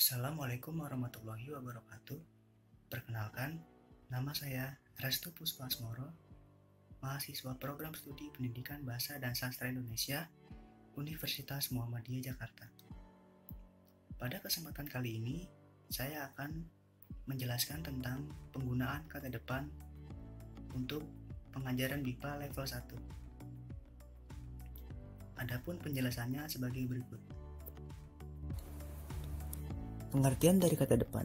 Assalamualaikum warahmatullahi wabarakatuh. Perkenalkan, nama saya Restu Puspasmoro, mahasiswa program studi Pendidikan Bahasa dan Sastra Indonesia, Universitas Muhammadiyah Jakarta. Pada kesempatan kali ini, saya akan menjelaskan tentang penggunaan kata depan untuk pengajaran BIPA level 1. Adapun penjelasannya sebagai berikut. Pengertian dari kata depan.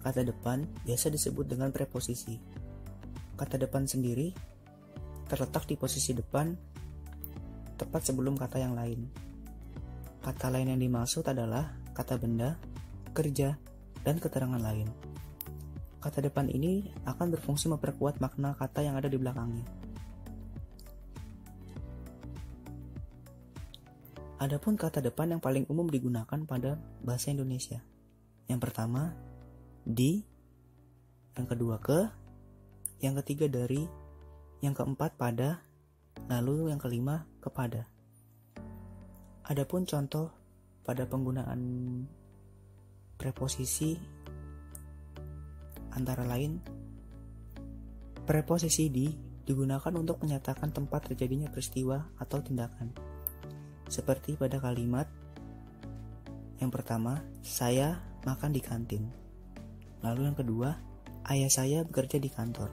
Kata depan biasa disebut dengan preposisi. Kata depan sendiri terletak di posisi depan tepat sebelum kata yang lain. Kata lain yang dimaksud adalah kata benda, kerja, dan keterangan lain. Kata depan ini akan berfungsi memperkuat makna kata yang ada di belakangnya. Adapun kata depan yang paling umum digunakan pada bahasa Indonesia. Yang pertama, di, yang kedua ke, yang ketiga dari, yang keempat pada, lalu yang kelima kepada. Adapun contoh pada penggunaan preposisi antara lain preposisi di digunakan untuk menyatakan tempat terjadinya peristiwa atau tindakan. Seperti pada kalimat yang pertama, saya makan di kantin. Lalu yang kedua, ayah saya bekerja di kantor.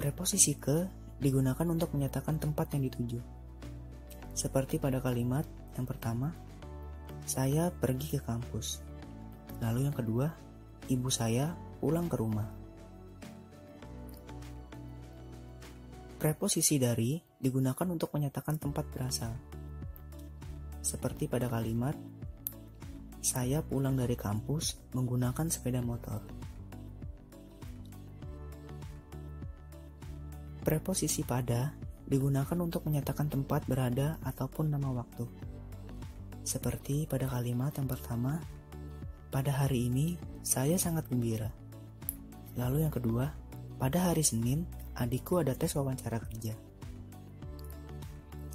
Preposisi ke digunakan untuk menyatakan tempat yang dituju. Seperti pada kalimat yang pertama, saya pergi ke kampus. Lalu yang kedua, ibu saya pulang ke rumah. Preposisi dari digunakan untuk menyatakan tempat berasal. Seperti pada kalimat saya pulang dari kampus menggunakan sepeda motor. Preposisi pada digunakan untuk menyatakan tempat berada ataupun nama waktu. Seperti pada kalimat yang pertama, pada hari ini saya sangat gembira. Lalu yang kedua, pada hari Senin adikku ada tes wawancara kerja.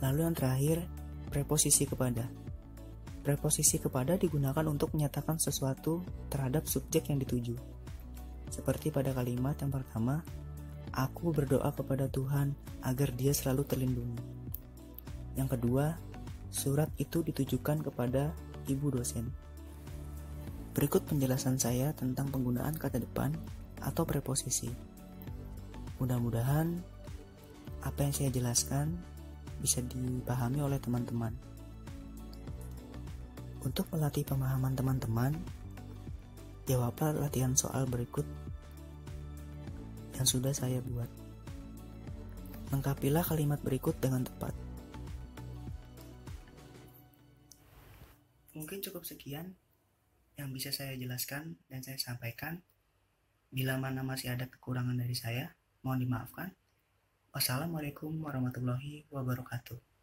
Lalu yang terakhir, preposisi kepada Preposisi kepada digunakan untuk menyatakan sesuatu terhadap subjek yang dituju. Seperti pada kalimat yang pertama, aku berdoa kepada Tuhan agar dia selalu terlindungi. Yang kedua, surat itu ditujukan kepada ibu dosen. Berikut penjelasan saya tentang penggunaan kata depan atau preposisi. Mudah-mudahan apa yang saya jelaskan bisa dipahami oleh teman-teman. Untuk melatih pemahaman teman-teman, jawablah latihan soal berikut yang sudah saya buat. Lengkapilah kalimat berikut dengan tepat. Mungkin cukup sekian yang bisa saya jelaskan dan saya sampaikan. Bila mana masih ada kekurangan dari saya, mohon dimaafkan. Wassalamualaikum warahmatullahi wabarakatuh.